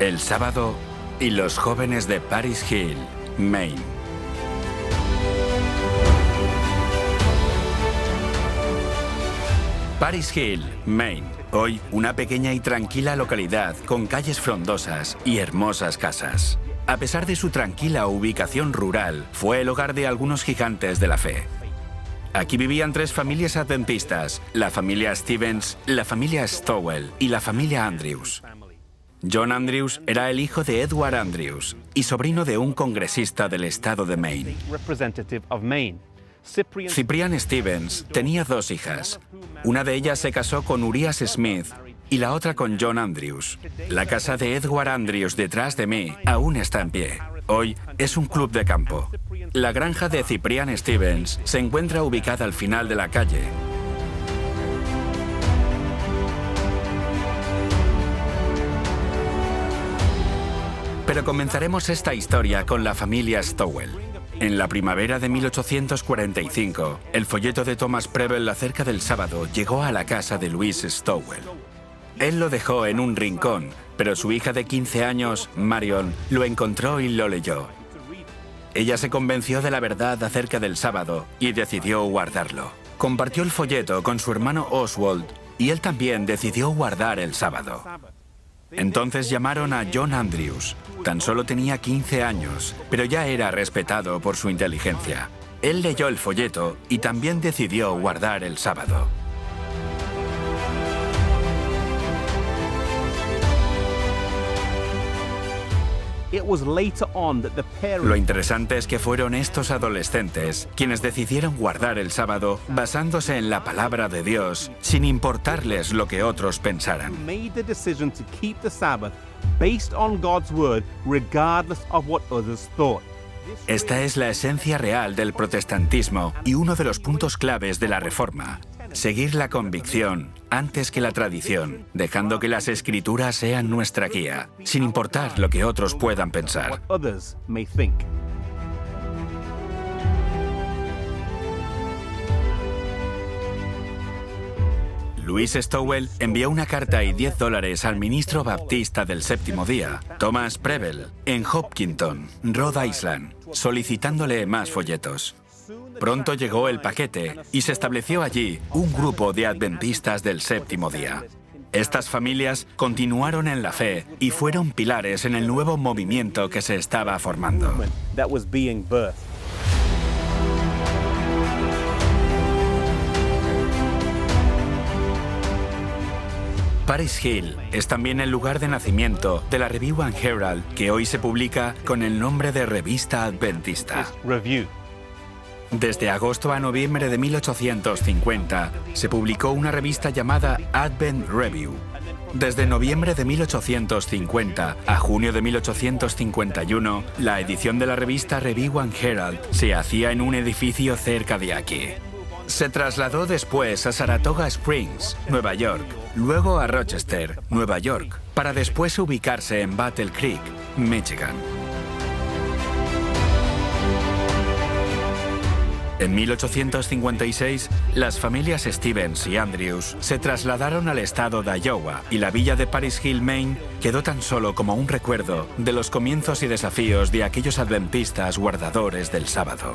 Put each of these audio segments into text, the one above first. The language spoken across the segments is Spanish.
El sábado y los jóvenes de Paris Hill, Maine. Paris Hill, Maine. Hoy una pequeña y tranquila localidad con calles frondosas y hermosas casas. A pesar de su tranquila ubicación rural, fue el hogar de algunos gigantes de la fe. Aquí vivían tres familias adventistas, la familia Stevens, la familia Stowell y la familia Andrews. John Andrews era el hijo de Edward Andrews y sobrino de un congresista del estado de Maine. Cyprian Stevens tenía dos hijas. Una de ellas se casó con Urias Smith y la otra con John Andrews. La casa de Edward Andrews detrás de mí aún está en pie. Hoy es un club de campo. La granja de Cyprian Stevens se encuentra ubicada al final de la calle. Pero comenzaremos esta historia con la familia Stowell. En la primavera de 1845, el folleto de Thomas Preble acerca del sábado llegó a la casa de Louis Stowell. Él lo dejó en un rincón, pero su hija de 15 años, Marion, lo encontró y lo leyó. Ella se convenció de la verdad acerca del sábado y decidió guardarlo. Compartió el folleto con su hermano Oswald y él también decidió guardar el sábado. Entonces llamaron a John Andrews. Tan solo tenía 15 años, pero ya era respetado por su inteligencia. Él leyó el folleto y también decidió guardar el sábado. Lo interesante es que fueron estos adolescentes quienes decidieron guardar el sábado basándose en la palabra de Dios sin importarles lo que otros pensaran. Esta es la esencia real del protestantismo y uno de los puntos claves de la Reforma. Seguir la convicción antes que la tradición, dejando que las escrituras sean nuestra guía, sin importar lo que otros puedan pensar. Luis Stowell envió una carta y 10 dólares al ministro baptista del séptimo día, Thomas Preble, en Hopkinton, Rhode Island, solicitándole más folletos. Pronto llegó el paquete y se estableció allí un grupo de adventistas del séptimo día. Estas familias continuaron en la fe y fueron pilares en el nuevo movimiento que se estaba formando. Paris Hill es también el lugar de nacimiento de la Review and Herald, que hoy se publica con el nombre de Revista Adventista. Desde agosto a noviembre de 1850 se publicó una revista llamada Advent Review. Desde noviembre de 1850 a junio de 1851, la edición de la revista Review and Herald se hacía en un edificio cerca de aquí. Se trasladó después a Saratoga Springs, Nueva York, luego a Rochester, Nueva York, para después ubicarse en Battle Creek, Michigan. En 1856, las familias Stevens y Andrews se trasladaron al estado de Iowa y la villa de Paris Hill, Maine, quedó tan solo como un recuerdo de los comienzos y desafíos de aquellos adventistas guardadores del sábado.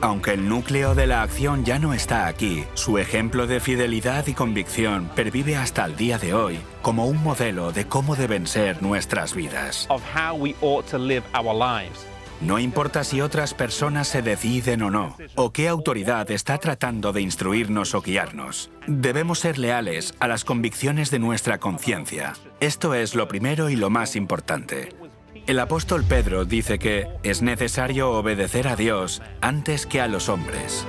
Aunque el núcleo de la acción ya no está aquí, su ejemplo de fidelidad y convicción pervive hasta el día de hoy como un modelo de cómo deben ser nuestras vidas. No importa si otras personas se deciden o no, o qué autoridad está tratando de instruirnos o guiarnos. Debemos ser leales a las convicciones de nuestra conciencia. Esto es lo primero y lo más importante. El apóstol Pedro dice que es necesario obedecer a Dios antes que a los hombres.